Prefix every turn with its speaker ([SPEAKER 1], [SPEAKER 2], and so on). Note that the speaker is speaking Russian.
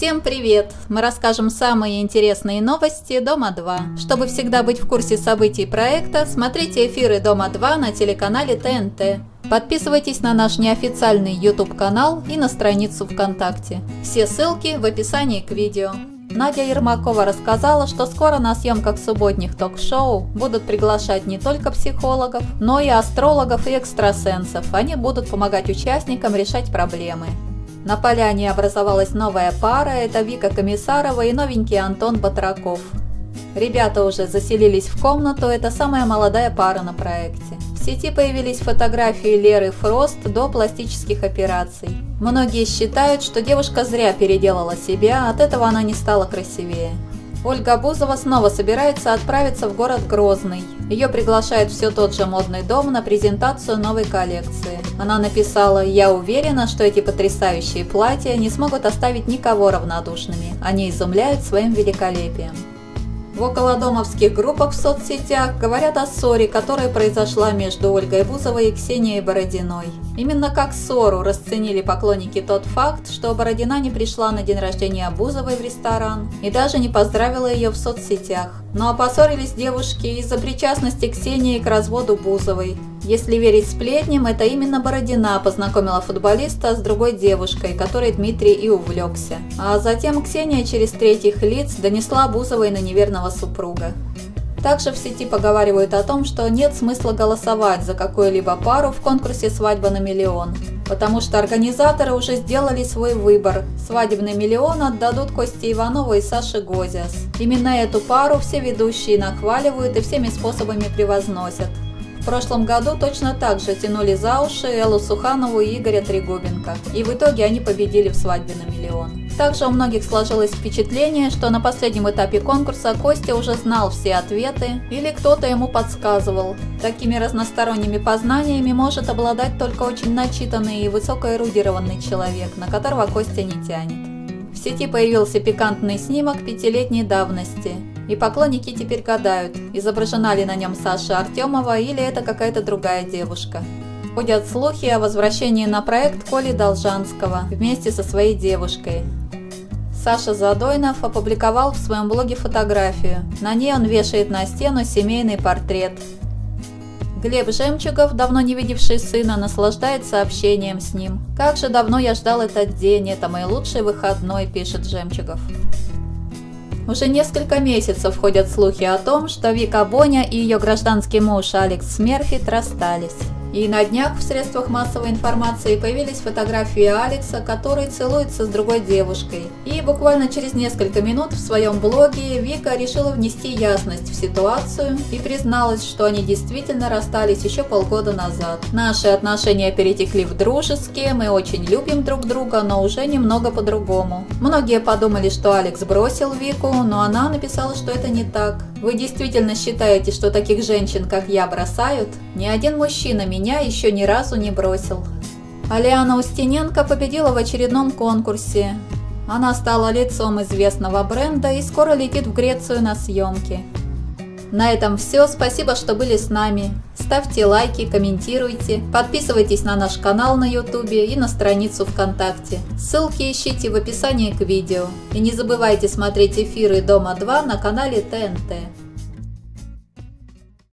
[SPEAKER 1] Всем привет! Мы расскажем самые интересные новости Дома-2. Чтобы всегда быть в курсе событий проекта, смотрите эфиры Дома-2 на телеканале ТНТ. Подписывайтесь на наш неофициальный YouTube-канал и на страницу ВКонтакте. Все ссылки в описании к видео. Надя Ермакова рассказала, что скоро на съемках субботних ток-шоу будут приглашать не только психологов, но и астрологов и экстрасенсов. Они будут помогать участникам решать проблемы. На поляне образовалась новая пара, это Вика Комиссарова и новенький Антон Батраков. Ребята уже заселились в комнату, это самая молодая пара на проекте. В сети появились фотографии Леры Фрост до пластических операций. Многие считают, что девушка зря переделала себя, от этого она не стала красивее. Ольга Бузова снова собирается отправиться в город Грозный. Ее приглашает все тот же модный дом на презентацию новой коллекции. Она написала «Я уверена, что эти потрясающие платья не смогут оставить никого равнодушными. Они изумляют своим великолепием». В околодомовских группах в соцсетях говорят о ссоре, которая произошла между Ольгой Бузовой и Ксенией Бородиной. Именно как ссору расценили поклонники тот факт, что Бородина не пришла на день рождения Бузовой в ресторан и даже не поздравила ее в соцсетях. Ну опоссорились девушки из-за причастности Ксении к разводу Бузовой. Если верить сплетням, это именно Бородина познакомила футболиста с другой девушкой, которой Дмитрий и увлекся. А затем Ксения через третьих лиц донесла Бузовой на неверного супруга. Также в сети поговаривают о том, что нет смысла голосовать за какую-либо пару в конкурсе «Свадьба на миллион», потому что организаторы уже сделали свой выбор. Свадебный миллион отдадут Косте Иванову и Саше Гозиас. Именно эту пару все ведущие нахваливают и всеми способами превозносят. В прошлом году точно так же тянули за уши Эллу Суханову и Игоря Трегубенко, и в итоге они победили в свадьбе на миллион. Также у многих сложилось впечатление, что на последнем этапе конкурса Костя уже знал все ответы или кто-то ему подсказывал. Такими разносторонними познаниями может обладать только очень начитанный и высокоэрудированный человек, на которого Костя не тянет. В сети появился пикантный снимок пятилетней давности. И поклонники теперь гадают, изображена ли на нем Саша Артемова или это какая-то другая девушка. Ходят слухи о возвращении на проект Коли Должанского вместе со своей девушкой. Саша Задойнов опубликовал в своем блоге фотографию. На ней он вешает на стену семейный портрет. Глеб Жемчугов, давно не видевший сына, наслаждается общением с ним. «Как же давно я ждал этот день, это мой лучший выходной», – пишет Жемчугов. Уже несколько месяцев ходят слухи о том, что Вика Боня и ее гражданский муж Алекс Смерфит расстались. И на днях в средствах массовой информации появились фотографии Алекса, который целуется с другой девушкой. И буквально через несколько минут в своем блоге Вика решила внести ясность в ситуацию и призналась, что они действительно расстались еще полгода назад. Наши отношения перетекли в дружеские, мы очень любим друг друга, но уже немного по-другому. Многие подумали, что Алекс бросил Вику, но она написала, что это не так. Вы действительно считаете, что таких женщин, как я, бросают? Ни один мужчина меня еще ни разу не бросил. Алиана Устиненко победила в очередном конкурсе. Она стала лицом известного бренда и скоро летит в Грецию на съемки. На этом все. Спасибо, что были с нами. Ставьте лайки, комментируйте, подписывайтесь на наш канал на YouTube и на страницу ВКонтакте. Ссылки ищите в описании к видео. И не забывайте смотреть эфиры Дома 2 на канале ТНТ.